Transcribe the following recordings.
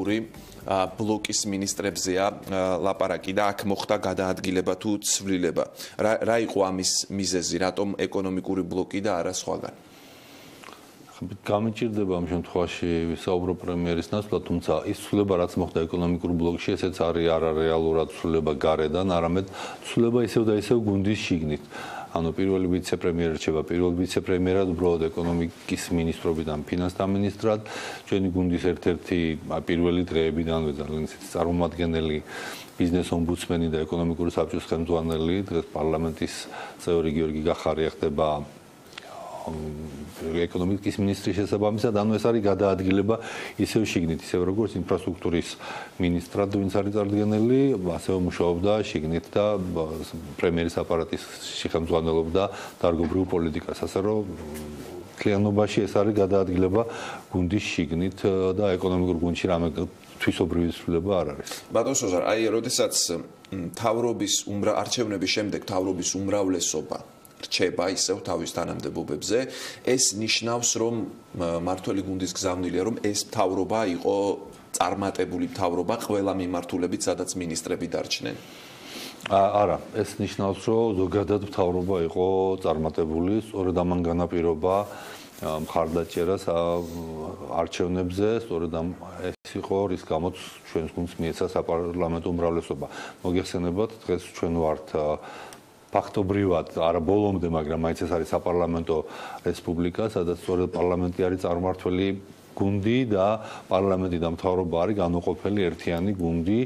ეკონომიკური ბლოკის ministrებზეა ლაპარაკი და აქ მოხდა გადაადგილება თუ ცვლილება. რა რა იყო ამის მიზეზი, რატომ ეკონომიკური ბლოკი და არა სხვაგან? გამიჭirdება ამ შემთხვევაში საუბრო პრემიერის ნაცვლად, თუმცა ის ცვლილება რაც მოხდა ეკონომიკურ ბლოკში, ესეც არის არა რეალურად ცვლილება გარედან, არამედ ცვლილება ისევ და ისევ გუნდის შიგნით. ანუ პირველი ვიცე-პრემიერი რჩება პირველ ვიცე-პრემიერად უბრალოდ ეკონომიკის მინისტრობიდან ფინანსთა მინისტრად. ჩვენი გუნდის ერთ-ერთი პირველი დღეებიდანვე ძალიან წარმომადგენელი ბიზნეს ომბუდსმენი და ეკონომიკური საბჭოს ხელმძღვანელი დღეს პარლამენტის წევრი გიორგი გახარია ხდება ეკონომიკის მინისტრის შესაბამისად, ანუ ეს არის გადაადგილება ისევ შიგნით, ისევ როგორც ინფრასტრუქტურის მინისტრად, ვინც არის წარდგენელი, ასევე მუშაობდა შიგნით და პრემიერის აპარატის შეხედულობდა დარგობრივ პოლიტიკას, ასე რომ კლიანობაში ეს არის გადაადგილება გუნდის შიგნით და ეკონომიკურ გუნდში რამე თვისობრივი ცვლილება არ არის. ბატონ სოზარ, აი, როდესაც თავრობის უმრა არჩევნების შემდეგ თავრობის უმრავლესობა რჩება ისევ თავის თანამდებობებზე. ეს ნიშნავს რომ მართველი გუნდის გზავნილია რომ ეს თავრობა იყო წარმატებული თავრობა ყველა მიმართულებით სადაც ministrები დარჩნენ. არა ეს ნიშნავს რომ ზოგადად თავრობა იყო წარმატებული სწორედ ამან განაპირობა მხარდაჭერას არჩევნებზე სწორედ ამ ეს იყო რის გამოც ჩვენს გუნდს მიეცა საპარლამენტო უმრავლესობა. მოგეხსენებათ დღეს ჩვენ ვართ ფაქტობრივად არა ბოლომდე, მაგრამ მაინც ეს არის საპარლამენტო რესპუბლიკა, სადაც სწორედ პარლამენტი არის წარმართველი გუნდი და პარლამენტი და მთავრობა არის განუყოფელი ერთიანი გუნდი.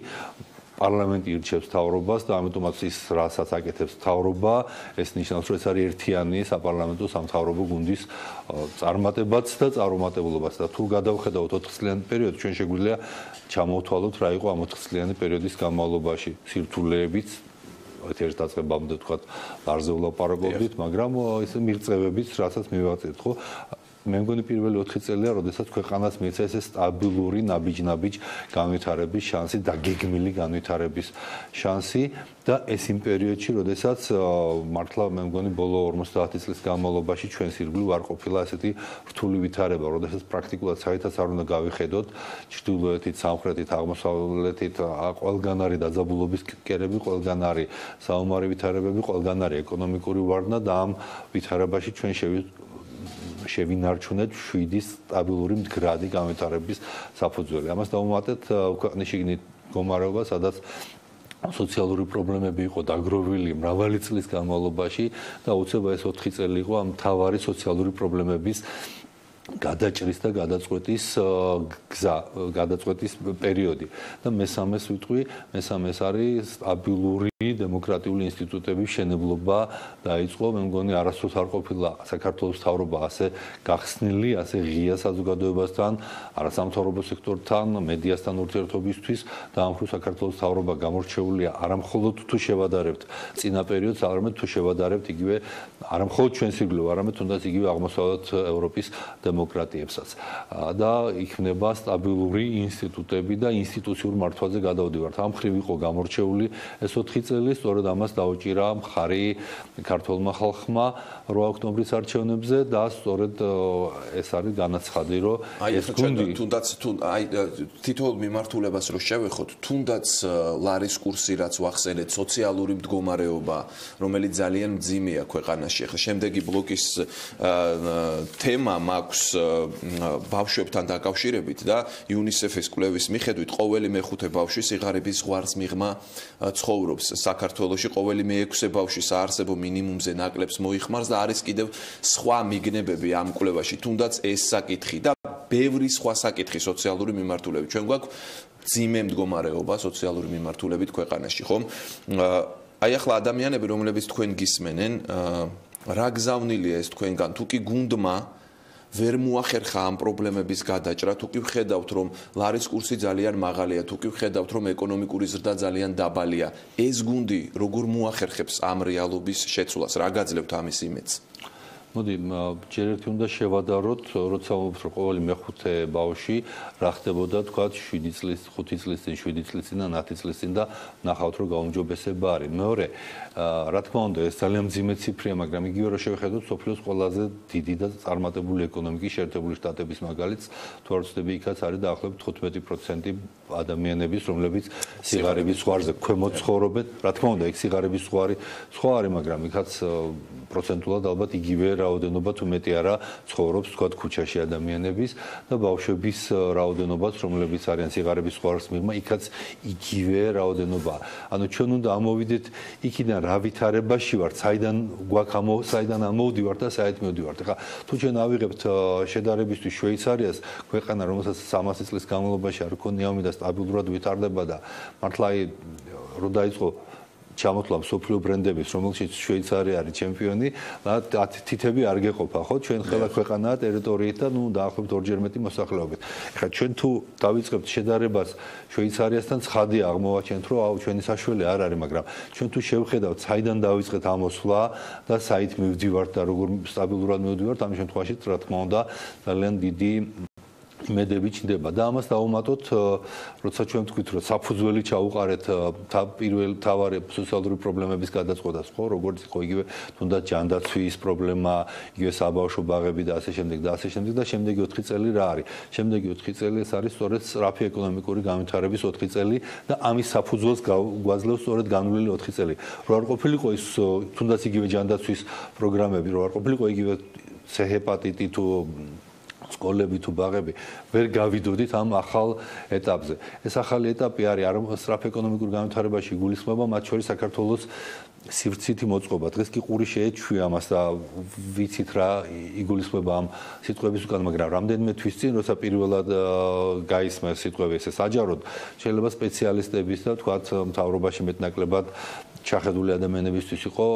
პარლამენტი ირჩევს მთავრობას და ამიტომაც ის რასაც აკეთებს მთავრობა, ეს ნიშნავს, რომ ეს არის ერთიანი საპარლამენტო სამთავრობო გუნდის წარმატებაც და წარუმატებლობაც და თუ გადავხედავთ 4 წლიანი პერიოდი, ჩვენ შეგვიძლია ჩამოვთვალოთ რა იყო ამ 4 წლიანი პერიოდის განმავლობაში, სირთულეებიც ერთ დაწყებამდე თქვა ლარზე ვლაპარაკობდით, მაგრამ ეს მიღწევებიც, რასაც მივაწეთ, ხო? მე მგონი პირველი 4 წელია, როდესაც ქვეყანას მიეცა ესე სტაბილური ნაბიჯ-ნაბიჯ განვითარების შანსი და გეგმილი განვითარების შანსი და ეს იმ პერიოდში, როდესაც მართლა მე მგონი ბოლო 50 წლის განმავლობაში ჩვენს ირგვლივ არ ყოფილა ესეთი რთული ვითარება, როდესაც პრაქტიკულად საერთოდ არ უნდა გავიხედოთ ჩრდილოეთით, სამხრეთით, აღმოსავლეთით, ყველგან არის დაძაბულობის კერები, ყველგან არის საომარი ვითარებები, ყველგან არის ეკონომიკური ვარდნა და ამ ვითარებაში ჩვენ შევიდეთ შევინარჩუნეთ 7-ის სტაბილური მდგრადი განვითარების საფუძველი. ამას დავუმატეთ ქვეყნის შიგნით გომარობა, სადაც სოციალური პრობლემები იყო დაგროვილი მრავალი წლის განმავლობაში და უცებ ეს 4 წელი იყო ამ თავარი სოციალური პრობლემების გადაჭრის და გადაწყვეტის გზა, გადაწყვეტის პერიოდი. და მესამეს ვიტყვი, მესამეს არის სტაბილური დემოკრატიული ინსტიტუტების შენებლობა დაიწყო, მე მგონი არასდროს არ ყოფილა საქართველოს თავრობა ასე გახსნილი, ასე ღია საზოგადოებასთან, არასამთავრობო სექტორთან, მედიასთან ურთიერთობისთვის და ამ ხრო საქართველოს თავრობა გამორჩეულია არამხოლოდ თუ შევადარებთ წინა პერიოდს, არამედ თუ შევადარებთ იგივე არამხოლოდ ჩვენს იგივე, არამედ თუნდაც იგივე აღმოსავლეთ ევროპის დემოკრატიებსაც. და იქნება სტაბილური ინსტიტუტები და ინსტიტუციურ მართვაზე გადავდივართ. ამ ხრივ იყო გამორჩეული ეს 4 წელი, სწორედ ამას დაუჭირა მხარი ქართულმა ხალხმა 8 ოქტომბრის არჩევნებზე და სწორედ ეს არის განაცხადი, რომ ეს გუნდი თუნდაც თუ აი თითოეულ მიმართულებას რო შევეხოთ, თუნდაც ლარის კურსი რაც ვახსენეთ, სოციალური მდგომარეობა, რომელიც ძალიან მძიმეა ქვეყანაში. ახლა შემდეგი ბლოკის თემა მაქვს ბავშვებთან დაკავშირებით და UNICEF-ის კვლევის მიხედვით ყოველი მეხუთე ბავშვი სიღარიბის ზღვარს მიღმა ცხოვრობს საქართველოში ყოველი მეექვსე ბავშვი საარსებო მინიმუმზე ნაკლებს მოიხმარს და არის კიდევ სხვა მიგნებები ამ კვლევაში თუნდაც ეს საკითხი და ბევრი სხვა საკითხი სოციალური მიმართულებით. ჩვენ გვაქვს ძიმე მდგომარეობა სოციალური მიმართულებით ქვეყანაში ხომ? აი ახლა ადამიანები რომლებიც თქვენ გისმენენ რა გზავნილია ეს თქვენგან? თუ კი გუნდმა ვერ მოახერხა ამ პრობლემების გადაჭრა. თუ კი ვხედავთ რომ ლარის კურსი ძალიან მაღალია თუ კი ვხედავთ რომ ეკონომიკური ზრდა ძალიან დაბალია ეს გუნდი როგორ მოახერხებს ამ რეალობის შეცვლას? რა გაძლევთ ამის იმედს მოდი ჯერ ერთი უნდა შევადაროთ, როცა ვუბრუნდეთ რომ ყოველი მეხუთე ბავში რა ხდებოდა თქვა 7 წლის, 5 წლის წინ, 7 წლის წინ და 10 წლის წინ და ნახავთ რომ გაუმჯობესება არის. მეორე, რა თქმა უნდა, ეს ძალიან მძიმე ციფრია, მაგრამ იგივე რო შევხედოთ, სოფლიოს ყველაზე დიდი და წარმატებული ეკონომიკის შეერთებული შტატების მაგალითს, თუ არ ვცდები, იქაც არის დაახლოებით 15% ადამიანების, რომლებიც სიგარების ზღვარზე ქვემოთ ცხოვრობენ. რა თქმა უნდა, იქ სიგარების ზღვარი სხვა არის, მაგრამ იქაც პროცენტულად ალბათ იგივე რაოდენობა თუ მეტი არა ცხოვრობს თქვა ქუჩაში ადამიანების და ბავშვების რაოდენობას რომლებიც არიან სიგარების ზღვარს მიღმა იქაც იგივე რაოდენობა. ანუ ჩვენ უნდა ამოვიდეთ იქიდან რა ვითარებაში ვართ, საიდან გვაქვს ამო, საიდან ამოვდივართ და საერთოდ მივდივართ. ხა თუ ჩვენ ავიღებთ შედარებისთვის შვეიცარიას, ქვეყანა რომელსაც 300 წლის განმავლობაში არ ქონია ომი და სტაბილურად ვითარდება და მართლა აი რო დაიწყო ჩამოთვლა სოფლიო ბრენდების, რომელშიც შვეიცარია არის ჩემპიონი, და თითები არ გეყოფა, ხო? ჩვენ ხელა ქვეყანაა ტერიტორიით და ნუ დაახლოებით ორჯერ მეტი მოსახლეობით. ეხლა ჩვენ თუ დავიწყებთ შედარებას შვეიცარიასთან, ცხადია აღმოვაჩენთ, რომ აუ ჩვენი საშველი არ არის, მაგრამ ჩვენ თუ შევხედავთ, საიდან დავიწყეთ ამოსვლა და საით მივდივართ და როგორ სტაბილურად მივდივართ, ამ შემთხვევაში რა თქმა უნდა, ძალიან დიდი იმედები ჩნდება და ამას დავუმატოთ როცა ჩვენ თქვით რომ საფუძველი ჩაუყარეთ პირველ თავარი სოციალური პრობლემების გადაწყვეტას ხო? როგორც იყო იგივე თუნდაც ჯანდაცვის პრობლემა იგივე საბავშვო ბაღები და ასე შემდეგ და ასე შემდეგ და შემდეგი 4 წელი რა არის? შემდეგი 4 წელი ეს არის სწორედ სწრაფი ეკონომიკური განვითარების 4 წელი და ამის საფუძველს გვაძლევს სწორედ განვლილი 4 წელი. რო არ ყოფილიყო ის თუნდაც იგივე ჯანდაცვის პროგრამები რო არ ყოფილიყო იგივე C ჰეპატიტი თუ სკოლები თუ ბაღები ვერ გავიდოდით ამ ახალ ეტაპზე. ეს ახალი ეტაპი არის არ სწრაფ ეკონომიკურ განვითარებაში გულისხმობა მათ შორის საქართველოს სივრცითი მოწყობა. დღეს კი ყური შეეჩვია ამას და ვიცით რა იგულისხმება ამ სიტყვების უკან, მაგრამ რამდენიმე თვის წინ, როცა პირველად გაისმა სიტყვები ესე საჯაროდ, შეიძლება სპეციალისტების და თქვათ მთავრობაში მეტნაკლებად ჩახედული ადამიანებისთვის იყო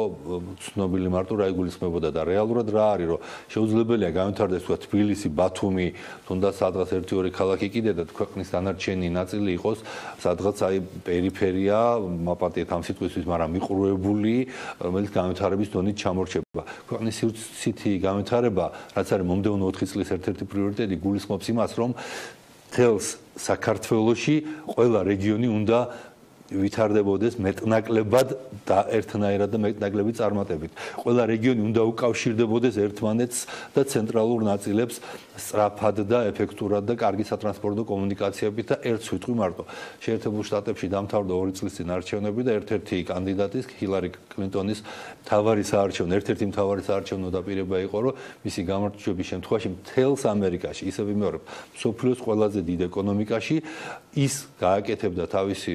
ცნობილი მარტო რა იგულისხმებოდა და რეალურად რა არის რომ შეუძლებელია განვითარდეს თქვა თბილისი, ბათუმი, თუნდაც სადღაც 1-2 ქალაქი კიდე და ქვეყნის დანარჩენი ნაწილი იყოს სადღაც აი პერიფერია, მაპატიეთ ამ სიტყვისთვის, მაგრამ მიყრუებული, რომელიც განვითარების დონით ჩამორჩება. ქვეყნის სიცითი განვითარება, რაც არის მომდევნო 4 წლის ერთ-ერთი პრიორიტეტი, გულისხმობს იმას, რომ თელს საქართველოსი ყველა რეგიონი უნდა ვითარდებოდეს მეტნაკლებად და ერთნაირად და მეტნაკლები წარმატებით. ყველა რეგიონი უნდა უკავშირდებოდეს ერთმანეთს და ცენტრალურ ნაწილებს სწრაფად და ეფექტურად და კარგი სატრანსპორტო კომუნიკაციებით და ერთ სიტყვი მარტო. შეერთებულ შტატებში დამთავრდა 2 წლის წინ არჩევნები და ერთ-ერთი კანდიდატის ჰილარი კლინტონის თავარი საარჩევნო, ერთ-ერთი მთავარი საარჩევნო დაპირება იყო, რომ მისი გამარჯვების შემთხვევაში მთელს ამერიკაში, ისე ვიმეორებ, სოფლიოს ყველაზე დიდ ეკონომიკაში ის გააკეთებდა თავისი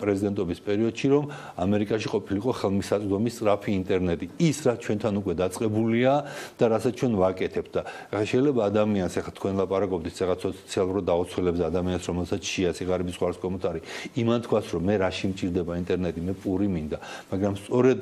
პრეზიდენტობის პერიოდში, რომ ამერიკაში ყოფილიყო ხელმისაწვდომის სწრაფი ინტერნეტი. ის რაც ჩვენთან უკვე დაწყებულია და რასაც ჩვენ ვაკეთებთ. და შეიძლება ადამიანს ახლა თქვენ ლაპარაკობდით რაღაც სოციალურ დაუცველებს ადამიანს, რომელსაც შია სიგარების ხარს კომენტარი, იმან თქვას, რომ მე რაში მჭირდება ინტერნეტი, მე პური მინდა, მაგრამ სწორედ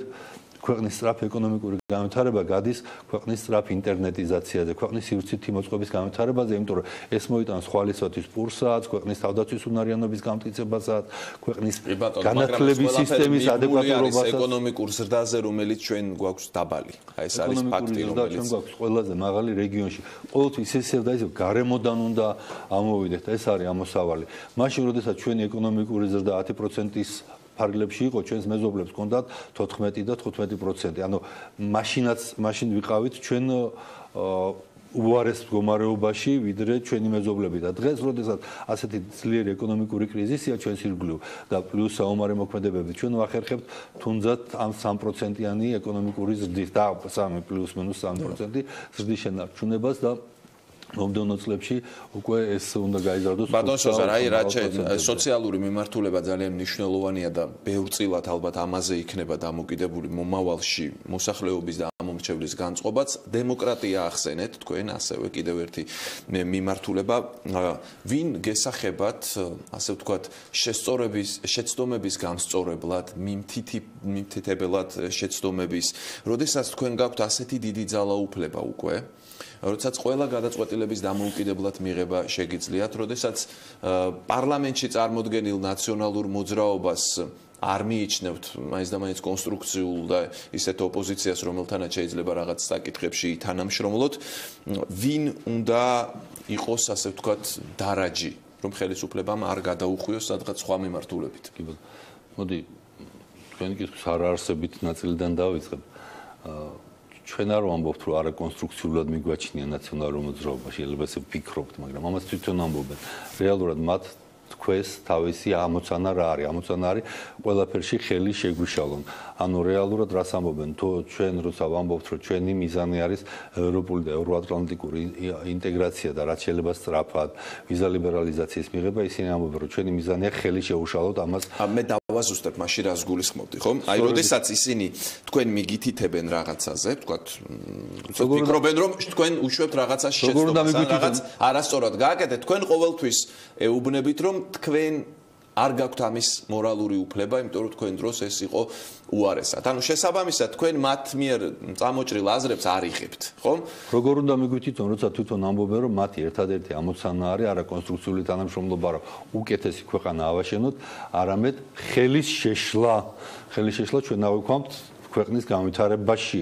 ქვეყნის სწრაფ ეკონომიკური განვითარება გადის ქვეყნის სწრაფ ინტერნეტიზაციაზე, ქვეყნის სივრცითი მოწყობის განვითარებაზე, იმიტომ რომ ეს მოიტანს ხვალისოთის პურსაც, ქვეყნის თავდაცვის უნარიანობის გამტკიცებასაც, ქვეყნის განათლების სისტემის ადეკვატურობასაც, ეკონომიკურ ზრდაზე, რომელიც ჩვენ გვაქვს დაბალი. აი ეს არის ფაქტი, რომელიც ჩვენ გვაქვს ყველაზე მაღალი რეგიონში. ყოველთვის ისე და ისე გარემოდან უნდა ამოვიდეთ, ეს არის ამოსავალი. მაშინ, როდესაც ჩვენი ეკონომიკური ზრდა 10%-ის ფარგლებში იყო ჩვენს მეზობლებს კონდათ 14 და 15%. ანუ მაშინაც მაშინ ვიყავით ჩვენ უარეს მდგომარეობაში ვიდრე ჩვენი მეზობლები. და დღეს როდესაც ასეთი ძლიერი ეკონომიკური კრიზისია ჩვენს ირგვლივ და პლუს საომარი მოქმედებები ჩვენ ვახერხებთ თუნდაც ამ 3%-იანი ეკონომიკური ზრდის და 3 პლუს მინუს 3% ზრდის შენარჩუნებას და მომდევნო წლებში უკვე ეს უნდა გაიზარდოს ბატონ სოზარ აი რა სოციალური მიმართულება ძალიან მნიშვნელოვანია და ბევრწილად ალბათ ამაზე იქნება დამოკიდებული მომავალში მოსახლეობის და ამომრჩევლის განწყობაც. დემოკრატია ახსენეთ თქვენ ასევე კიდევ ერთი მიმართულება. ვინ გესახებათ ასე ვთქვათ შესწორების შეცდომების გამსწორებლად მიმთითი მიმთითებელად შეცდომების? როდესაც თქვენ გაქვთ ასეთი დიდი ძალაუფლება უკვე როდესაც ყველა გადაწყვეტილების დამოუკიდებლად მიღება შეგიძლიათ, როდესაც პარლამენტში წარმოქმნილ ნაციონალურ მოძრაობას არ მიიჩნევთ მაინც და მაინც კონსტრუქციულ და ისეთ ოპოზიციას, რომელთანაც შეიძლება რაღაც საკითხებში თანამშრომლოთ, ვინ უნდა იყოს, ასე ვთქვათ, დარაჯი, რომ ხელისუფლებამ არ გადაუხვიოს სადღაც სხვა მიმართულებით. კი ბატონო. მოდი თქვენი კითხვის არაარსებით ნაწილიდან დავიწყებ. აა ჩვენ არ ვამბობთ, რომ არა კონსტრუქციულად მიგვაჩნია ნაციონალური მოძრაობა, შეიძლება ესე ვფიქრობთ, მაგრამ ამას თვითონ ამბობენ. რეალურად მათ თქვენს თავისი ამოცანა რა არის? ამოცანა არის ყველაფერში ხელი შეგვიშალონ. ანუ რეალურად რას ამბობენ? თუ ჩვენ როცა ვამბობთ, რომ ჩვენი მიზანი არის ევროპული და ევროატლანტიკური ინტეგრაცია და რაც შეიძლება სწრაფად ვიზა ლიბერალიზაციის მიღება, ისინი ამბობენ, რომ ჩვენი მიზანია ხელი შეუშალოთ ამას. მე დავაზუსტებ მაშინ რას გულისხმობდი, ხო? აი, როდესაც ისინი თქვენ მიგითითებენ რაღაცაზე, ვთქვათ, ფიქრობენ, რომ თქვენ უშვებთ რაღაცას შეცდომას, რაღაც არასწორად გააკეთეთ, თქვენ ყოველთვის ეუბნებით, რომ თქვენ არ გაქვთ ამის მორალური უფლება, იმიტომ რომ თქვენ დროს ეს იყო უარესად. ანუ შესაბამისად თქვენ მათ მიერ წამოჭრილ აზრებს არ იღებთ, ხო? როგორ უნდა მიგვითითონ, როცა თვითონ ამბობენ, რომ მათი ერთადერთი ამოცანა არის არა კონსტრუქციული თანამშრომლობა, რომ უკეთესი ქვეყანა ავაშენოთ, არამედ ხელის შეშლა. ხელის შეშლა ჩვენ ავიქვამთ ქვეყნის განვითარებაში.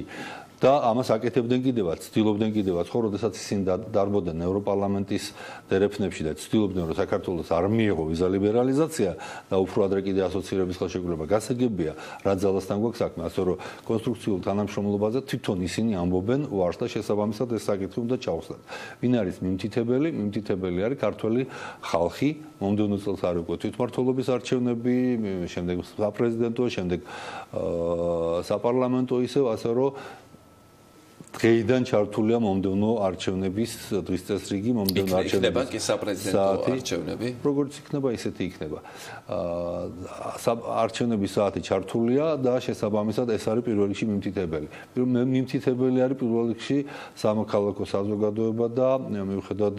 და ამას აკეთებდნენ კიდევაც, ცდილობდნენ კიდევაც, ხო, როდესაც ისინი დარბოდნენ ევროპარლამენტის დერეფნებში და ცდილობდნენ, რომ საქართველოს არ მიიღო ვიზა ლიბერალიზაცია და უფრო ადრე კიდე ასოცირების ხელშეკრულება გასაგებია, რა ძალასთან გვაქვს საქმე, ასე რომ კონსტრუქციულ თანამშრომლობაზე თვითონ ისინი ამბობენ ვარს და შესაბამისად ეს საკითხი უნდა ჩავხსნათ. ვინ არის მიმთითებელი? მიმთითებელი არის ქართველი ხალხი, მომდევნო წელს არ უკვე თვითმართველობის არჩევნები, შემდეგ საპრეზიდენტო, შემდეგ აა საპარლამენტო ისევ, ასე რომ დღეიდან ჩართულია მომდევნო არჩევნების დღის წესრიგი მომდევნო არჩევნების იქნება კი საპრეზიდენტო არჩევნები? როგორც იქნება ისეთი იქნება. აა არჩევნების საათი ჩართულია და შესაბამისად ეს არის პირველ რიგში მიმთითებელი. მიმთითებელი არის პირველ რიგში სამოქალაქო საზოგადოება და მიუხედავად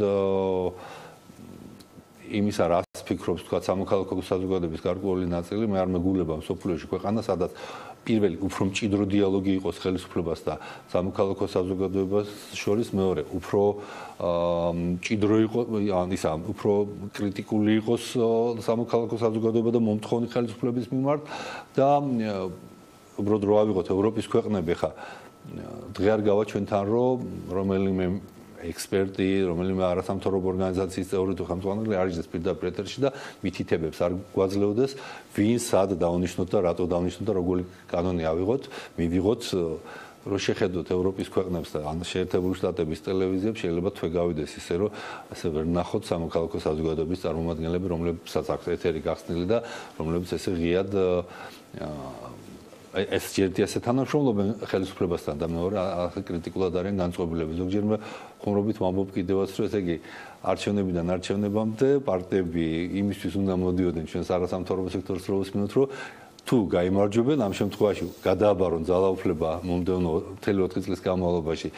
იმისა რას ფიქრობს თქვა სამოქალაქო საზოგადოების გარკვეული ნაწილი მე არ მეგულება სოფლიოში ქვეყანა სადაც პირველი უფრო მჭიდრო დიალოგი იყოს ხელისუფლებას და სამოქალაქო საზოგადოებას შორის მეორე უფრო მჭიდრო იყოს ან ისა უფრო კრიტიკული იყოს სამოქალაქო საზოგადოება და მომთხოვნი ხელისუფლების მიმართ და უბრალოდ რო ავიღოთ ევროპის ქვეყნები ხა დღე არ გავა ჩვენთან რომ რომელიმე ექსპერტი, რომელიმე არასამთავრობო ორგანიზაციის წევრი თუ ხელმძღვანელი არის ეს პირდაპირ ეთერში და მითითებებს არ გვაძლევდეს, ვინ სად დაუნიშნოთ და რატო დაუნიშნოთ და როგორი კანონი ავიღოთ, მივიღოთ რო შეხედოთ ევროპის ქვეყნებს და ან შეერთებული შტატების ტელევიზიებს შეიძლება თქვენ გავიდეს ისე რომ ასე ვერ ნახოთ სამოქალაქო საზოგადოების წარმომადგენლები რომლებსაც აქვს ეთერი გახსნილი და რომლებიც ესე ღიად ეს ჯერდი ასე თანამშრომლობენ ხელისუფლებასთან და მეორე ასე კრიტიკულად არიან განწყობილები. ზოგჯერმე ხუმრობით ვამბობ კიდევაც რომ ესე იგი არჩევნებიდან არჩევნებამდე პარტიები იმისთვის უნდა მოდიოდნენ ჩვენს არასამთავრობო სექტორს რო უსმინოთ რომ თუ გამოიმარჯვებენ ამ შემთხვევაში გადააბარონ ძალაუფლება მომდევნო 4 წლის განმავლობაში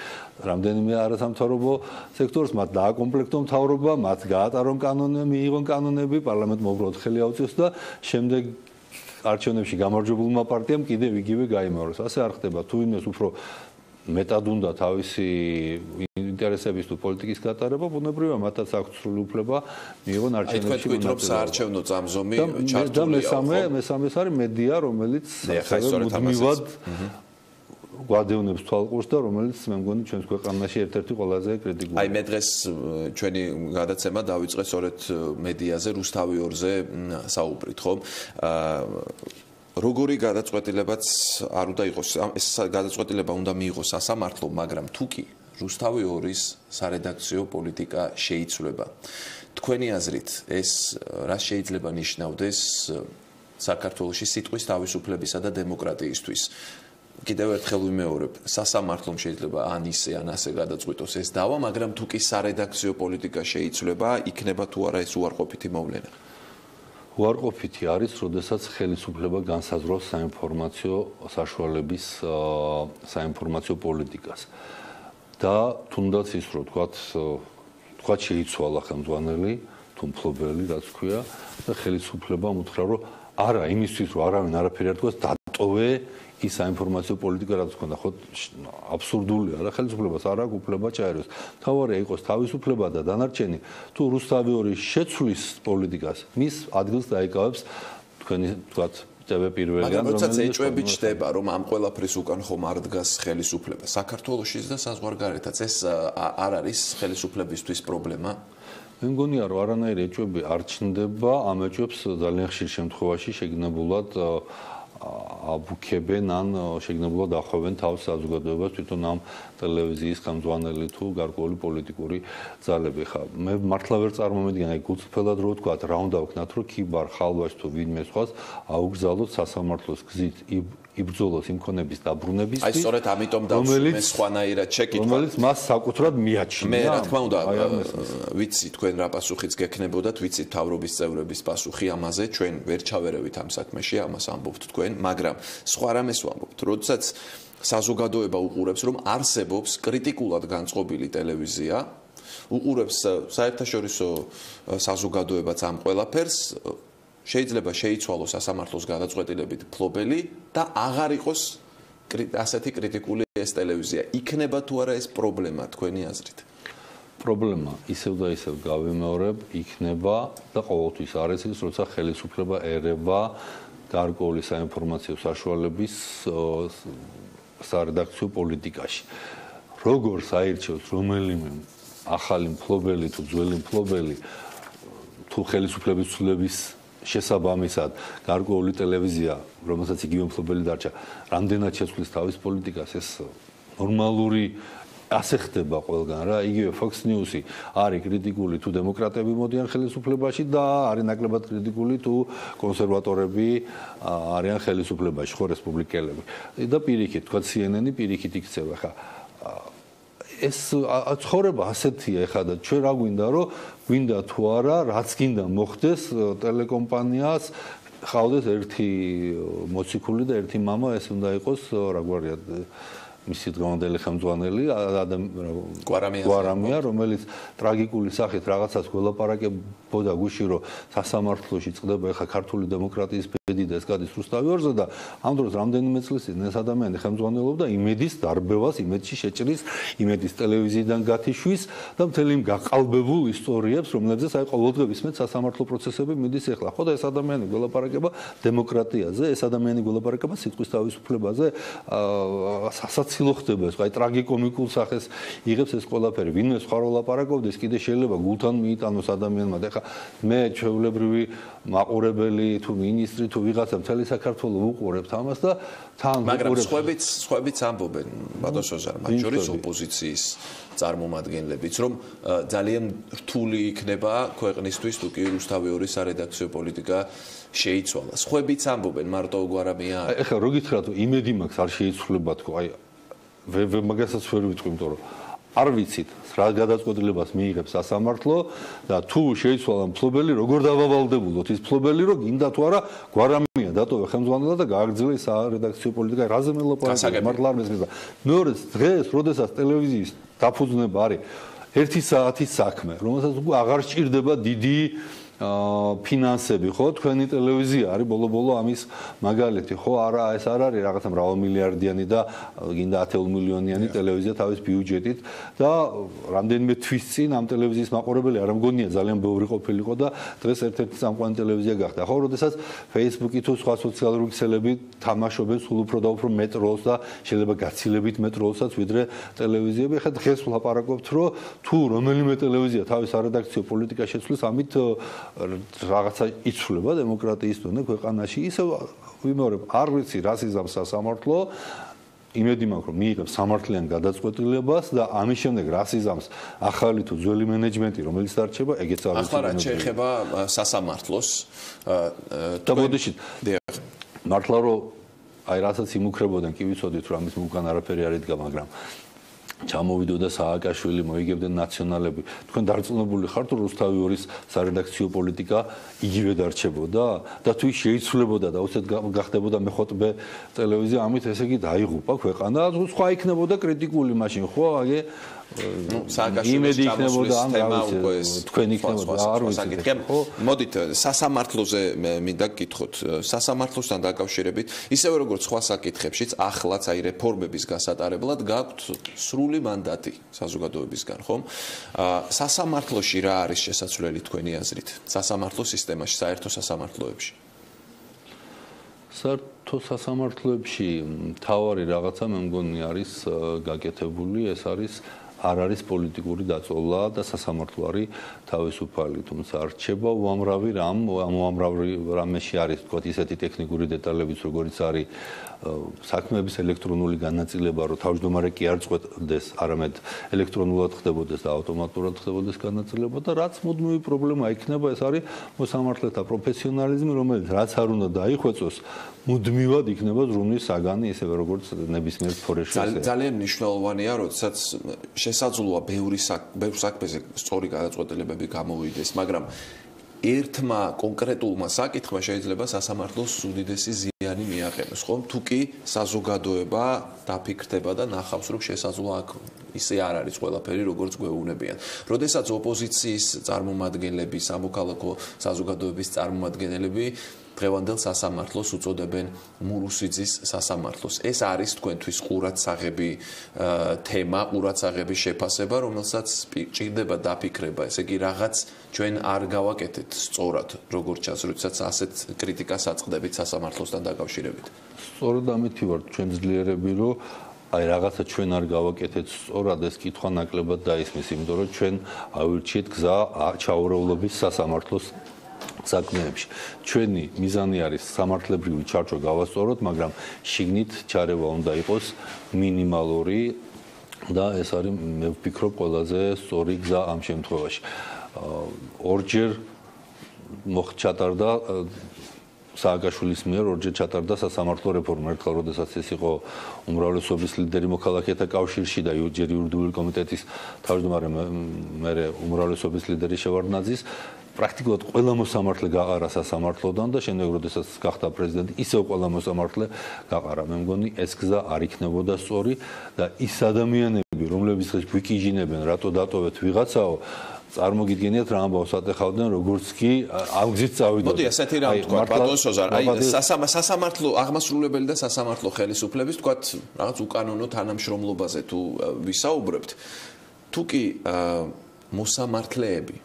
რამდენიმე არასამთავრობო სექტორს მათ დააკომპლექტონ მთავრობა მათ გაატარონ კანონები მიიღონ კანონები პარლამენტმა უბრალოდ ხელი აუწიოს და შემდეგ არჩევნებში გამარჯვებულმა პარტიამ კიდევ იგივე გამოიმაროს. ასე არ ხდება. თუ იმეს უფრო მეტად უნდა თავისი ინტერესების თუ პოლიტიკის გატარება, ბუნებრივია, მათაც აქვს სრული უფლება მიიღონ არჩევნებში. აი თქვენ თქვით, რომ საარჩევნო წამზომი ჩართულია. და მესამე, მესამე არის მედია, რომელიც მუდმივად გვადევნებს თვალყურს და რომელიც მე მგონი ჩვენს ქვეყანაში ერთ-ერთი ყველაზე კრიტიკული. აი მე დღეს ჩვენი გადაცემა დავიწყე სწორედ მედიაზე, რუსთავი 2-ზე საუბრით, ხო? აა როგორი გადაწყვეტილებაც არ უნდა იყოს, ეს გადაწყვეტილება უნდა მიიღოს სასამართლო, მაგრამ თუ კი რუსთავი 2-ის სარედაქციო პოლიტიკა შეიცვლება. თქვენი აზრით, ეს რა შეიძლება ნიშნავდეს საქართველოს სიტყვის თავისუფლებისა და დემოკრატიისთვის? კიდევ ერთხელ ვიმეორებ, სასამართლომ შეიძლება ან ისე ან ასე გადაწყვიტოს ეს დავა, მაგრამ თუ კი სარედაქციო პოლიტიკა შეიცვლება, იქნება თუ არა ეს უარყოფითი მოვლენა. უარყოფითი არის, როდესაც ხელისუფლება განსაზღვრავს საინფორმაციო საშუალების საინფორმაციო პოლიტიკას. და თუნდაც ის, რომ თქვათ, თქვათ შეიცვალა ხელმძღვანელი, თუ მფლობელი, რაც ქვია, და ხელისუფლება მოთხრა, რომ არა, იმისთვის, რომ არავინ არაფერი არ თქვას, დატოვე ის საინფორმაციო პოლიტიკა რაც ქონდა ხო აბსურდულია რა ხელისუფლებას არ აქვს უფლება ჩაეროს. თავარია იყოს თავისუფლება და დანარჩენი თუ რუსთავი ორი შეცვლის პოლიტიკას მის ადგილს დაიკავებს თქვენი თქვათ წევე პირველიდან რომელიც როდესაც ეჭვები ჩდება რომ ამ ყველაფრის უკან ხომ არ დგას ხელისუფლება. საქართველოსშიც და საზღვარგარეთაც. ეს არ არის ხელისუფლებისთვის პრობლემა? მე მგონია რომ არანაირი ეჭვები არ ჩნდება ამ ეჭვებს ძალიან ხშირ შემთხვევაში შეგნებულად აბუქებენ ან შეგნებულად ახვევენ თავს საზოგადოებას თვითონ ამ ტელევიზიის ხელმძღვანელი თუ გარკვეული პოლიტიკური ძალები. ხა მე მართლა ვერ წარმომედგენ აი გულწრფელად რო ვთქვა რა უნდა ვქნათ რომ ქიბარ ხალვას თუ ვინმე სხვას აუგზავნოთ სასამართლოს გზით იბრძოლოს იმ ქონების დაბრუნებისთვის. აი სწორედ ამიტომ დავსვენ სხვანაირად ჩეკით. რომელიც მას საკუთრად მიაჩნია. მე რა თქმა უნდა ვიცი თქვენ რა პასუხიც გექნებოდათ, ვიცი თავრობის წევრების პასუხი ამაზე, ჩვენ ვერ ჩავერევით ამ საქმეში, ამას ამბობთ თქვენ, მაგრამ სხვა რამეს ვამბობთ, როდესაც საზოგადოება უყურებს, რომ არსებობს კრიტიკულად განწყობილი ტელევიზია, უყურებს საერთაშორისო საზოგადოებაც ამ ყველაფერს შეიძლება შეიცვალოს სასამართლოს გადაწყვეტილებით ფლობელი და აღარ იყოს ასეთი კრიტიკული ეს ტელევიზია. იქნება თუ არა ეს პრობლემა თქვენი აზრით? პრობლემა ისევ და ისევ გავიმეორებ, იქნება და ყოველთვის არის ის, როცა ხელისუფლება ერევა გარკვეული საინფორმაციო საშუალების სარედაქციო პოლიტიკაში. როგორ საერთოდ რომელიმე ახალი მფლობელი თუ ძველი მფლობელი თუ ხელისუფლების ცვლილების შესაბამისად გარკვეული ტელევიზია, რომელსაც იგივე მფლობელი დარჩა, რამდენად შეცვლის თავის პოლიტიკას, ეს ნორმალური ასე ხდება ყველგან რა. იგივე Fox News-ი არის კრიტიკული თუ დემოკრატები მოდიან ხელისუფლებაში და არის ნაკლებად კრიტიკული თუ კონსერვატორები არიან ხელისუფლებაში, ხო რესპუბლიკელები. და პირიქით, თქვა CNN-ი პირიქით იქცევა ხა. ეს ცხოვრება ასეთია ხა და ჩვენ რა გვინდა რომ გვინდა თუ არა რაც გინდა მოხდეს ტელეკომპანიას ხავდეს ერთი მოციქული და ერთი мама ეს უნდა იყოს რა გვარია მისი დღევანდელი ხელმძღვანელი ადამ გვარამია რომელიც ტრაგიკული სახით რაღაცას გველაპარაკებოდა გუში რომ სასამართლოში წდება ეხა ქართული დემოკრატიის ბედი და ეს გადის რუსთავი ორზე და ამ დროს რამდენიმე წლის წინ ეს ადამიანი ხელმძღვანელობდა იმედის დარბევას იმედში შეჭრის იმედის ტელევიზიიდან გათიშვის და მთელი იმ გაყალბებულ ისტორიებს რომლებზეც აი ყოველდღე ისმენთ სასამართლო პროცესები მიდის ეხლა. ხო და ეს ადამიანი გველაპარაკება დემოკრატიაზე ეს ადამიანი გველაპარაკება სიტყვის თავისუფლებაზე აა საცილო ხდება ეს, აი ტრაგიკომიკულ სახეს იღებს ეს ყველაფერი. ვინმე სხვა რო ლაპარაკობდეს, კიდე შეიძლება გულთან მიიტანოს ადამიანმა და ეხა მე ჩვეულებრივი მაყურებელი თუ მინისტრი თუ ვიღაცა მთელი საქართველოს უყურებთ ამას და თან მაგრამ სხვაებიც სხვაებიც ამბობენ ბატონსოზარ, მათ შორის ოპოზიციის წარმომადგენლებიც, რომ ძალიან რთული იქნება ქვეყნისთვის თუ კი რუსთავი ორი სარედაქციო პოლიტიკა შეიცვალა. სხვაებიც ამბობენ, მარტო გვარამია. ეხლა რო გითხრათ, იმედი მაქვს არ შეიცვლება თქო, აი მაგასაც ვერ ვიტყვი, იმიტომ რომ არ ვიცით რა გადაწყვეტილებას მიიღებს სასამართლო და თუ შეიცვალა მფლობელი, როგორ დავავალდებულოთ ის მფლობელი, რომ გინდა თუ არა გვარამია დატოვა ხელმძღვანელად და გააგრძელოს სარედაქციო პოლიტიკა, რაზე მელაპარაკე მართლა არ მესმის და მეორე დღეს, როდესაც ტელევიზიის დაფუძნება არის 1 საათის საქმე, რომელსაც უკვე აღარ სჭირდება დიდი ფინანსები ხო? თქვენი ტელევიზია არის ბოლო-ბოლო ამის მაგალითი ხო? არა ეს არ არის რაღაცა მრავალმილიარდიანი და გინდა 10 მილიონიანი ტელევიზია თავის ბიუჯეტით და რამდენიმე თვის წინ ამ ტელევიზიის მაყურებელი არ მგონია ძალიან ბევრი ყოფილიყო და დღეს ერთ-ერთი სამყარო ტელევიზია გახდა. ხო როდესაც Facebook-ი თუ სხვა სოციალური ქსელები თამაშობენ სულ უფრო და უფრო მეტ როლს და შეიძლება გაცილებით მეტ როლსაც ვიდრე ტელევიზიები ხა დღეს ვლაპარაკობთ რომ თუ რომელიმე ტელევიზია თავის არედაქციო პოლიტიკა შეცვლის ამით რაღაცა იცვლება დემოკრატიის დონე ქვეყანაში ისე ვიმეორებ არ ვიცი რასიზმს სასამართლო იმედი მაქვს რომ მიიღებს სამართლიან გადაწყვეტილებას და ამის შემდეგ რასიზმს ახალი თუ ძველი მენეჯმენტი რომელიც დარჩება ეგეც არ ვიცი ახლა რა შეეხება სასამართლოს? და მოდიშით მართლა რომ აი რასაც იმუქრებოდნენ კი ვიცოდით რომ ამის უკან არაფერი არ იდგა მაგრამ ჩამოვიდოდა სააკაშვილი, მოიგებდნენ ნაციონალები. თქვენ დარწმუნებული ხართ, რომ რუსთავი ორის სარედაქციო პოლიტიკა იგივე დარჩებოდა და თუ შეიცვლებოდა და უცებ გახდებოდა მეხოთბე ტელევიზია, ამით ესე იგი დაიღუპა ქვეყანა, სხვა იქნებოდა კრიტიკული მაშინ, ხო, აგე ну სააგაშვილის იქნებოდა ამ თემა უკვე ეს თქვენ იქნებოდა არ ვიცი ხო? მოდით სასამართლოზე მინდა გკითხოთ სასამართლოსთან დაკავშირებით ისევე როგორც სხვა საკითხებშიც ახლაც აი რეფორმების გასატარებლად გაქვთ სრული მანდატი საზოგადოებისგან ხომ? სასამართლოში რა არის შესაძლებელი თქვენი აზრით? სასამართლო სისტემაში საერთო სასამართლოებში? საერთო სასამართლოებში თავარი რაღაცა მე მგონი არის გაკეთებული, ეს არის არ არის პოლიტიკური დაწოლა და სასამართლო არის თავისუფალი, თუმცა არჩება უამრავი რამ, უამრავი რამეში არის თქო ისეთი ტექნიკური დეტალებიც, როგორიც არის საქმეების ელექტრონული განაწილება, რომ თავმჯდომარე კი არ წყვეტდეს, არამედ ელექტრონულად ხდებოდეს და ავტომატურად ხდებოდეს განაწილება და რაც მუდმივი პრობლემა იქნება, ეს არის მოსამართლეთა პროფესიონალიზმი, რომელიც რაც არ უნდა დაიხვეწოს, მუდმივად იქნება ზრუნვის საგანი, ისევე როგორც ნებისმიერ ფორეში. ძალიან მნიშვნელოვანია, როდესაც შესაძლოა ბევრი ბევრ საქმეზე სწორი გადაწყვეტილებები გამოვიდეს, მაგრამ ერთმა კონკრეტულმა საკითხმა შეიძლება სასამართლოს უდიდესი ზიანი მიაყენოს, ხომ? თუ კი საზოგადოება დაფიქრდება და ნახავს, რომ შესაძლოა აქ ისე არ არის ყველაფერი, როგორც გვეუბნებიან. როდესაც ოპოზიციის წარმომადგენლები, სამოქალაქო საზოგადოების წარმომადგენლები დღევანდელ სასამართლოს უწოდებენ მურუსიძის სასამართლოს. ეს არის თქვენთვის ყურაცაღები თემა, ყურაცაღების შეფასება, რომელსაც ჭირდება დაფიქრება. ესე იგი, რაღაც ჩვენ არ გავაკეთეთ სწორად, როგორც ჩანს, როდესაც ასეთ კრიტიკას აწყდებით სასამართლოსთან დაკავშირებით. სწორად ამითი ვარ ჩვენ ძლიერები, რომ აი რაღაცა ჩვენ არ გავაკეთეთ სწორად ეს კითხვა ნაკლებად დაისმის, იმიტომ რომ ჩვენ ავირჩიეთ გზა ჩაურევლობის სასამართლოს საქმეებში. ჩვენი მიზანი არის სამართლებრივი ჩარჩო გავასწოროთ, მაგრამ შიგნით ჩარევა უნდა იყოს მინიმალური და ეს არის მე ვფიქრობ ყველაზე სწორი გზა ამ შემთხვევაში. ორჯერ მოხჩატარდა სააგაშვილის მიერ ორჯერ ჩატარდა სასამართლო რეფორმა. ერთხელ როდესაც ეს იყო უმრავლესობის ლიდერი მოქალაქეთა კავშირში და იურჯერ იურიდიული კომიტეტის თავმჯდომარე მე უმრავლესობის ლიდერი შევარდნაძის პრაქტიკულად ყველა მოსამართლე გაყარა სასამართლოდან და შემდეგ როდესაც გახდა პრეზიდენტი, ისევ ყველა მოსამართლე გაყარა. მე მგონი ეს გზა არ იქნებოდა სწორი და ის ადამიანები, რომლებიც ხეს ვიკიჟინებენ, რატო დატოვეთ ვიღაცაო, წარმოგიდგენიათ რა ამბავს ატეხავდნენ, როგორც კი ამ გზით წავიდა. მოდი ასეთი რამ თქვა ბატონ სოზარ, აი სასამართლო აღმასრულებელი და სასამართლო ხელისუფლების თქვა რაღაც უკანონო თანამშრომლობაზე თუ ვისაუბრებთ, თუ კი მოსამართლეები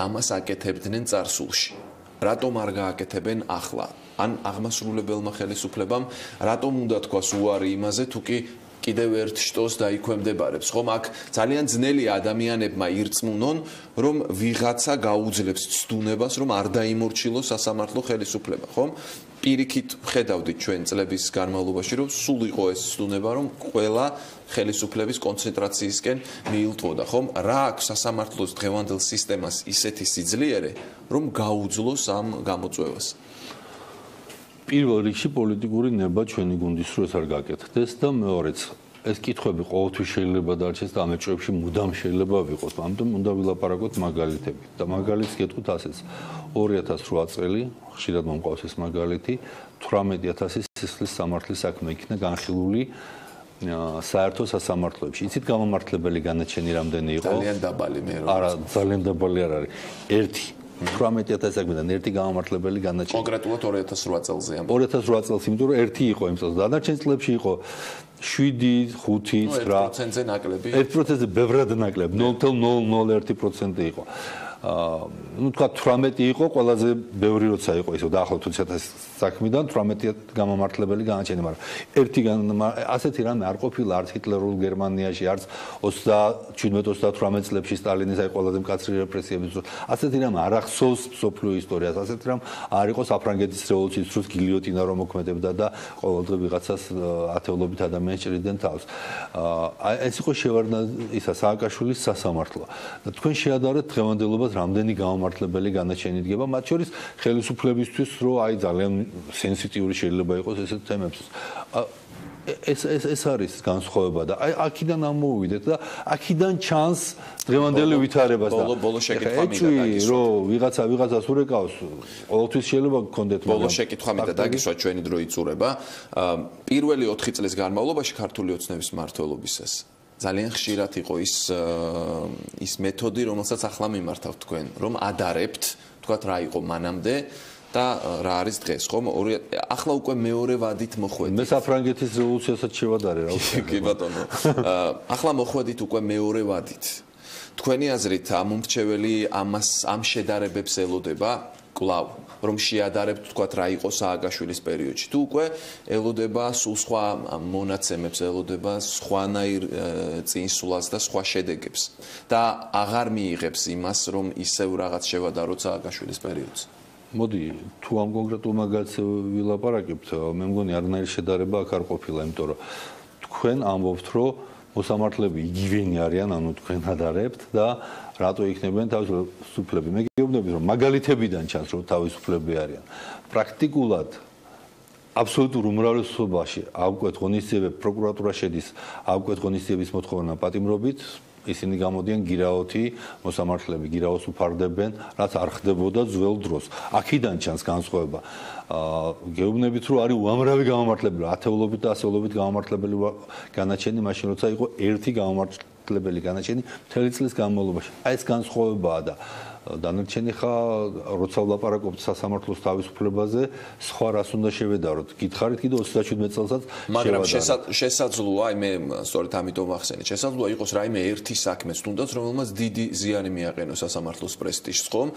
ამას აკეთებდნენ წარსულში. რატომ არ გააკეთებენ ახლა? ან აღმასრულებელმა ხელისუფლებამ რატომ უნდა თქვას უარი იმაზე, თუ კი კიდევ ერთ შტოს დაიქვემდებარებს, ხომ? აქ ძალიან ძნელი ადამიანებმა ირწმუნონ, რომ ვიღაცა გაუძლებს ცდუნებას, რომ არ დაიმორჩილოს სასამართლო ხელისუფლება, ხომ? პირიქით ხედავდით ჩვენ წლების განმავლობაში, რომ სულ იყო ეს ცდუნება, რომ ყველა ხელისუფლების კონცენტრაციისკენ მიილტვოდა, ხომ? რა აქვს სასამართლოს დღევანდელ სისტემას ისეთი სიძლიერე, რომ გაუძლოს ამ გამოწვევას? პირველ რიგში პოლიტიკური ნება ჩვენი გუნდის რო ეს არ გაკეთდეს და მეორეც ეს კითხვები ყოველთვის შეიძლება დარჩეს და ამ ეჭვებში მუდამ შეიძლება ვიყოს. ამიტომ უნდა ვილაპარაკოთ მაგალითები. და მაგალითს გეტყვით ასეც. 2008 წელი, ხშირად მომყავს ეს მაგალითი, 18000 სისხლის სამართლის საქმე იქნა განხილული საერთო სასამართლოებში. იცით გამომართლებელი განაჩენი რამდენი იყო? ძალიან დაბალი მე რა. არა, ძალიან დაბალი არ არის. 1 18000 საქმედან ერთი გამომართლებელი განაჩენი. კონკრეტულად 2008 წელზე ამ. 2008 წელს, იმიტომ რომ ერთი იყო იმ წელს. დანარჩენ წლებში იყო 7, 5, 9. 1%-ზე ნაკლები. 1%-ზე ბევრად ნაკლები. 0.001% იყო. აა ну თქვა 18 იყო ყველაზე ბევრი როცა იყო ისო დაახლოებით 20000 საქმიდან 18 გამომართლებელი განაჩენი მაგრამ ერთი ასეთი რამე არ ყოფილა არც ჰიტლერულ გერმანიაში არც 37-38 წლებში სტალინის აი ყველაზე მკაცრი რეპრესიების დროს. ასეთი რამე არ ახსოვს სოფლიო ისტორიას ასეთი რამ არ იყო საფრანგეთის რევოლუციის დროს გილიოტინა რომ მოქმედებდა და ყოველდღე ვიღაცას ათეულობით ადამიანს ჭრიდნენ თავს. აა ეს იყო შევარდნა ისა სააკაშვილის სასამართლო. და თქვენ შეადარეთ დღევანდელობა ალბათ რამდენი გამომართლებელი განაჩენი დგება მათ შორის ხელისუფლებისთვის რომ აი ძალიან სენსიტიური შეიძლება იყოს ესეთ თემებს. ეს ეს ეს არის განსხვავება და აი აქიდან ამოვიდეთ და აქიდან ჩანს დღევანდელი ვითარებას და ბოლო ბოლო შეკითხვა მინდა დაგისვა რომ ვიღაცა ვიღაცას ურეკავს ყოველთვის შეიძლება გქონდეთ ბოლო შეკითხვა მინდა დაგისვა ჩვენი დრო იწურება. პირველი 4 წლის განმავლობაში ქართული ოცნების მართლობისას ძალიან ხშირად იყო ის ის მეთოდი, რომელსაც ახლა მიმართავთ თქვენ, რომ ადარებთ, თქვათ რა იყო მანამდე და რა არის დღეს, ხომ? ორი ახლა უკვე მეორე ვადით მოხვედით. მე საფრანგეთის რევოლუციასაც შევადარე რა ვიცი. კი ბატონო. ახლა მოხვედით უკვე მეორე ვადით. თქვენი აზრით ამ მომრჩეველი ამას ამ შედარებებს ელოდება? კლავ რომ შეადარებთ თქვათ რა იყო სააგაშვილის პერიოდში. თუ უკვე ელოდება სულ სხვა მონაცემებს, ელოდება სხვანაირ წინსულას და სხვა შედეგებს და აღარ მიიღებს იმას, რომ ისევ რაღაც შევადაროთ სააგაშვილის პერიოდს. მოდი, თუ ამ კონკრეტულ მაგაც ვილაპარაკებთ, მე მგონი არნაირი შედარება აქ არ ყოფილა, იმიტომ რომ თქვენ ამბობთ, რომ მოსამართლეები იგივენი არიან, ანუ თქვენ ადარებთ და რატო იქნებიან თავისუფლები? მე გეუბნები, რომ მაგალითებიდან ჩანს, რომ თავისუფლები არიან. პრაქტიკულად აბსოლუტურ უმრავლესობაში აუკვეთ ღონისძიებები პროკურატურა შედის აუკვეთ ღონისძიების მოთხოვნა პატიმრობით ისინი გამოდიან გირაოთი მოსამართლეები გირაოს უფარდებენ რაც არ ხდებოდა ძველ დროს აქედან ჩანს განსხვავება აა გეუბნებით რომ არის უამრავი გამომართლებელი ათეულობით და ასეულობით გამომართლებელი განაჩენი მაშინ როცა იყო ერთი გამომართლებელი განაჩენი მთელი წლის განმავლობაში. აი ეს განსხვავებაა და დანარჩენი ხა როცა ვლაპარაკობთ სასამართლოს თავისუფლებაზე, სხვა რას უნდა შევედაროთ? გითხარით კიდე 37 წელსაც მაგრამ შესაძლოა, აი მე სწორედ ამიტომ ახსენე, შესაძლოა იყოს რაიმე ერთი საქმე, თუნდაც რომელმაც დიდი ზიანი მიაყენოს სასამართლოს პრესტიჟს, ხომ?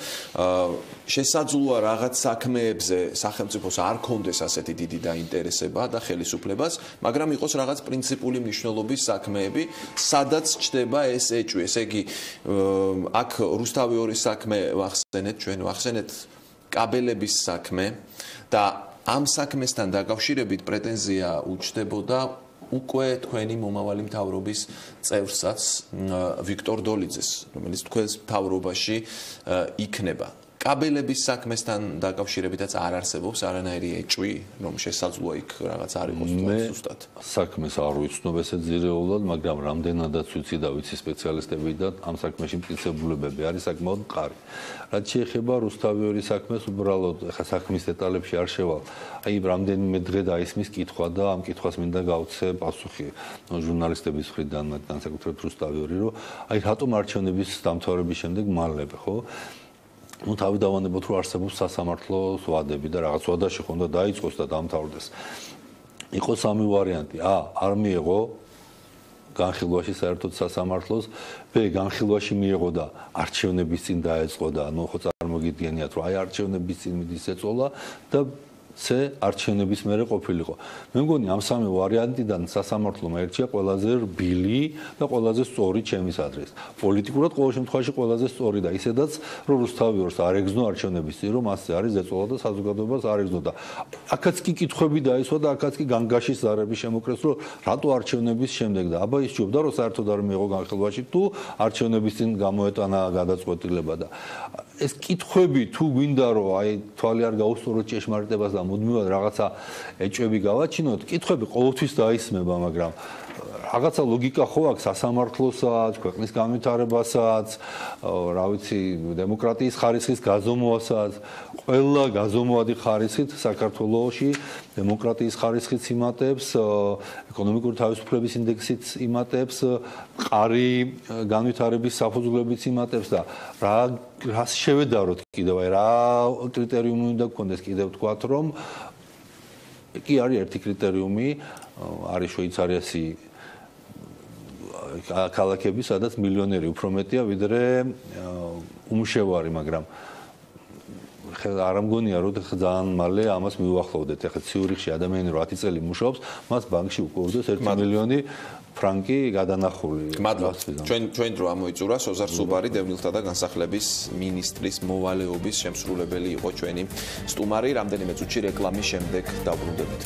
აა შესაძლოა რაღაც საქმეებზე სახელმწიფოს არ კონდეს ასეთი დიდი დაინტერესება და ხელისუფლებას, მაგრამ იყოს რაღაც პრინციპული მნიშვნელობის საქმეები, სადაც ჩდება ეს ეჭვი, ესე იგი აქ რუსთავი ორის საქმე ვახსენეთ ჩვენ ვახსენეთ კაბელების საქმე და ამ საქმესთან დაკავშირებით პრეტენზია უჩნდებოდა უკვე თქვენი მომავალი მთავრობის წევრსაც ვიქტორ დოლიძეს რომელიც თქვენს მთავრობაში იქნება კაბელების საქმესთან დაკავშირებითაც არ არსებობს არანაირი ეჭვი, რომ შესაძლოა იქ რაღაც არ იყოს თვალსუსტად. საქმეს არ ვიცნობ ესე ძირეულად, მაგრამ რამდენადაც ვიცი და ვიცი სპეციალისტები და ამ საქმეში მტკიცებულებები არის საკმაოდ მყარი. რაც შეეხება რუსთავიორის საქმეს, უბრალოდ ხა საქმის დეტალებში არ შევალ. აი რამდენიმე დღე დაისმის კითხვა და ამ კითხვას მინდა გავცე პასუხი ჟურნალისტების მხრიდან, განსაკუთრებით რუსთავიორი, რომ აი რატომ არჩევნების დამთავრების შემდეგ მალებ, ხო? Ну თავი დავანებოთ რომ არსებობს სასამართლოს ვადები და რაღაც ვადაში ხონდა დაიწყოს და დამთავრდეს. იყო სამი ვარიანტი. ა არ მიიღო განხილვაში საერთოდ სასამართლოს ბ განხილვაში მიიღო და არჩევნების წინ დაეწყო და ნუ ხო წარმოგიდგენიათ რომ აი არჩევნების წინ მიდის ეწოლა და C არჩევნების მერე ყოფილიყო. მე მგონი ამ სამი ვარიანტიდან სასამართლომ ერთია ყველაზე რბილი და ყველაზე სწორი ჩემის აზრით. პოლიტიკურად ყოველ შემთხვევაში ყველაზე სწორი და ისედაც რომ რუსთავიორს არ ეგზნო არჩევნების წინ რომ მასზე არის ეწოლა და საზოგადოებას არ ეგზნო და აქაც კი კითხები დაისვა და აქაც კი განგაშის ზარები შემოკრეს რომ რატო არჩევნების შემდეგ და აბა ის ჯობდა რომ საერთოდ არ მიიღო განხილვაში თუ არჩევნების წინ გამოეტანა გადაწყვეტილება და ეს კითხები თუ გვინდა რომ აი თვალი არ გაუსწოროთ ჭეშმარიტებას და მუდმივად რაღაცა ეჭვები გავაჩინოთ, კითხები ყოველთვის დაისმება, მაგრამ რაღაცა ლოგიკა ხო აქვს სასამართლოსაც, ქვეყნის განვითარებასაც, რა ვიცი, დემოკრატიის ხარისხის გაზომვასაც, ყველა გაზომვადი ხარისხით საქართველოში დემოკრატიის ხარისხიც იმატებს, ეკონომიკური თავისუფლების ინდექსიც იმატებს, ყარი განვითარების საფუძვლებიც იმატებს და რა რას შევედაროთ კიდევ? აი რა კრიტერიუმი უნდა გქონდეს? კიდევ თქვათ რომ კი არის ერთი კრიტერიუმი არის შვეიცარიაში ქალაქები, სადაც მილიონერი უფრო მეტია ვიდრე უმშევარი, მაგრამ ხა არ ამგონია რომ ძალიან მალე ამას მიუახლოვდეთ. ეხლა ციურიხში ადამიანი რო 10 წელი მუშაობს, მას ბანკში უკვე უდოს 1 მილიონი ფრანკი გადანახული. მადლობა. ჩვენ ჩვენ დრო ამოიწურა სოზარ სუბარი დევნილთა და განსახლების მინისტრის მოვალეობის შემსრულებელი იყო ჩვენი სტუმარი. რამდენიმე წუთში რეკლამის შემდეგ დაბრუნდებით.